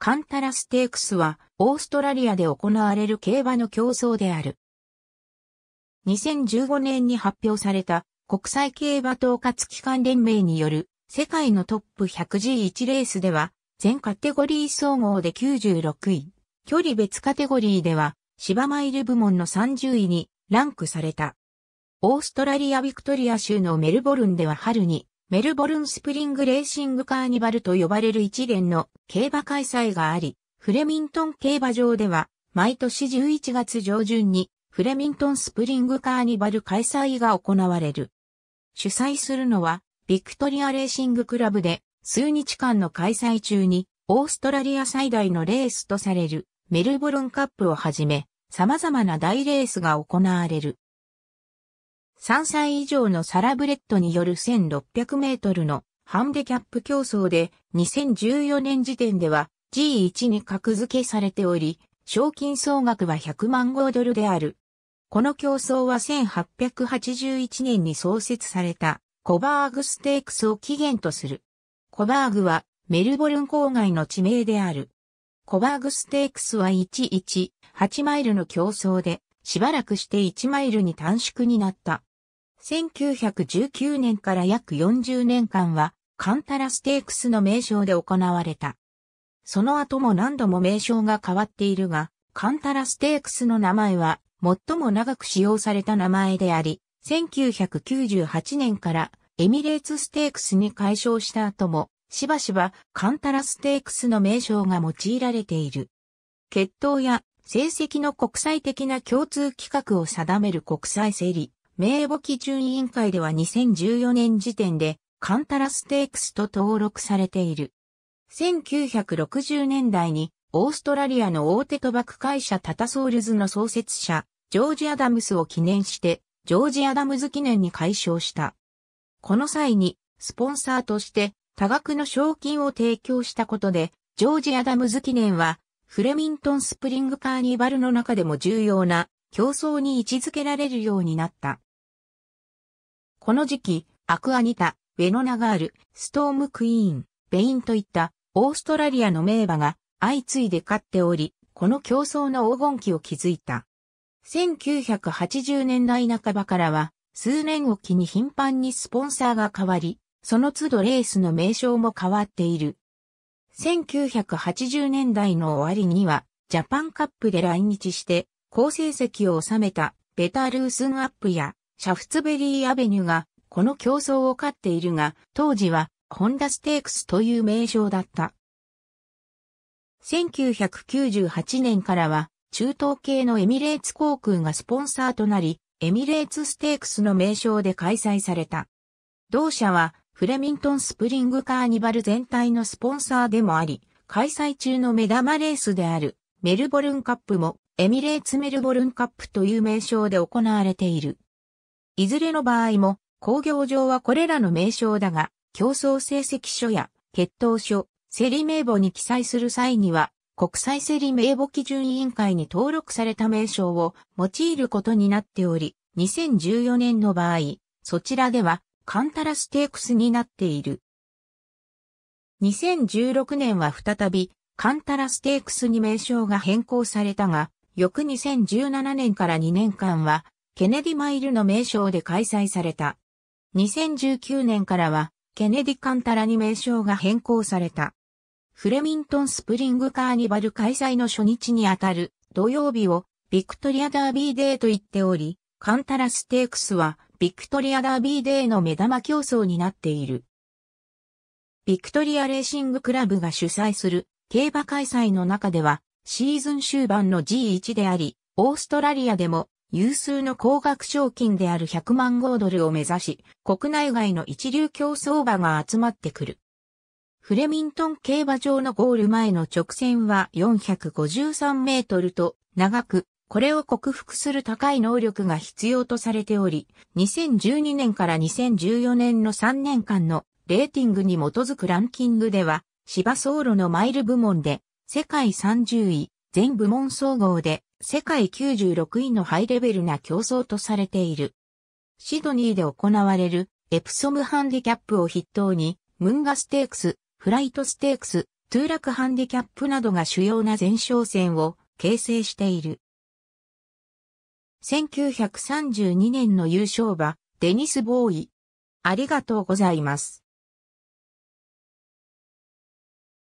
カンタラステークスはオーストラリアで行われる競馬の競争である。2015年に発表された国際競馬統括機関連盟による世界のトップ 100G1 レースでは全カテゴリー総合で96位、距離別カテゴリーでは芝マイル部門の30位にランクされた。オーストラリアビクトリア州のメルボルンでは春にメルボルンスプリングレーシングカーニバルと呼ばれる一連の競馬開催があり、フレミントン競馬場では毎年11月上旬にフレミントンスプリングカーニバル開催が行われる。主催するのはビクトリアレーシングクラブで数日間の開催中にオーストラリア最大のレースとされるメルボルンカップをはじめ様々な大レースが行われる。3歳以上のサラブレッドによる1600メートルのハンデキャップ競争で2014年時点では G1 に格付けされており、賞金総額は100万5ドルである。この競争は1881年に創設されたコバーグステークスを起源とする。コバーグはメルボルン郊外の地名である。コバーグステークスは118マイルの競争でしばらくして1マイルに短縮になった。1919年から約40年間はカンタラステークスの名称で行われた。その後も何度も名称が変わっているが、カンタラステークスの名前は最も長く使用された名前であり、1998年からエミレーツステークスに改称した後も、しばしばカンタラステークスの名称が用いられている。血統や成績の国際的な共通規格を定める国際競り、名簿基準委員会では2014年時点でカンタラステークスと登録されている。1960年代にオーストラリアの大手賭博会社タタソールズの創設者、ジョージ・アダムスを記念して、ジョージ・アダムズ記念に改称した。この際に、スポンサーとして多額の賞金を提供したことで、ジョージ・アダムズ記念は、フレミントンスプリングカーニバルの中でも重要な競争に位置づけられるようになった。この時期、アクアニタ、ウェノナガール、ストームクイーン、ベインといったオーストラリアの名馬が相次いで勝っており、この競争の黄金期を築いた。1980年代半ばからは、数年おきに頻繁にスポンサーが変わり、その都度レースの名称も変わっている。1980年代の終わりには、ジャパンカップで来日して、好成績を収めたベタルースンアップやシャフツベリーアベニュがこの競争を勝っているが、当時はホンダステークスという名称だった。1998年からは中東系のエミレーツ航空がスポンサーとなり、エミレーツステークスの名称で開催された。同社はフレミントンスプリングカーニバル全体のスポンサーでもあり、開催中の目玉レースであるメルボルンカップもエミレーツメルボルンカップという名称で行われている。いずれの場合も、工業上はこれらの名称だが、競争成績書や決闘書、競り名簿に記載する際には、国際競り名簿基準委員会に登録された名称を用いることになっており、2014年の場合、そちらではカンタラステークスになっている。2016年は再びカンタラステークスに名称が変更されたが、翌2017年から2年間はケネディマイルの名称で開催された。2019年からは、ケネディカンタラに名称が変更された。フレミントンスプリングカーニバル開催の初日にあたる土曜日をビクトリアダービーデーと言っており、カンタラステークスはビクトリアダービーデーの目玉競争になっている。ビクトリアレーシングクラブが主催する競馬開催の中ではシーズン終盤の G1 であり、オーストラリアでも有数の高額賞金である100万豪ドルを目指し、国内外の一流競走馬が集まってくる。フレミントン競馬場のゴール前の直線は453メートルと長く、これを克服する高い能力が必要とされており、2012年から2014年の3年間のレーティングに基づくランキングでは、芝走路のマイル部門で世界30位、全部門総合で世界96位のハイレベルな競争とされている。シドニーで行われるエプソムハンディキャップを筆頭に、ムンガステークス、フライトステークス、トゥーラクハンディキャップなどが主要な前哨戦を形成している。1932年の優勝馬、デニス・ボーイ。ありがとうございます。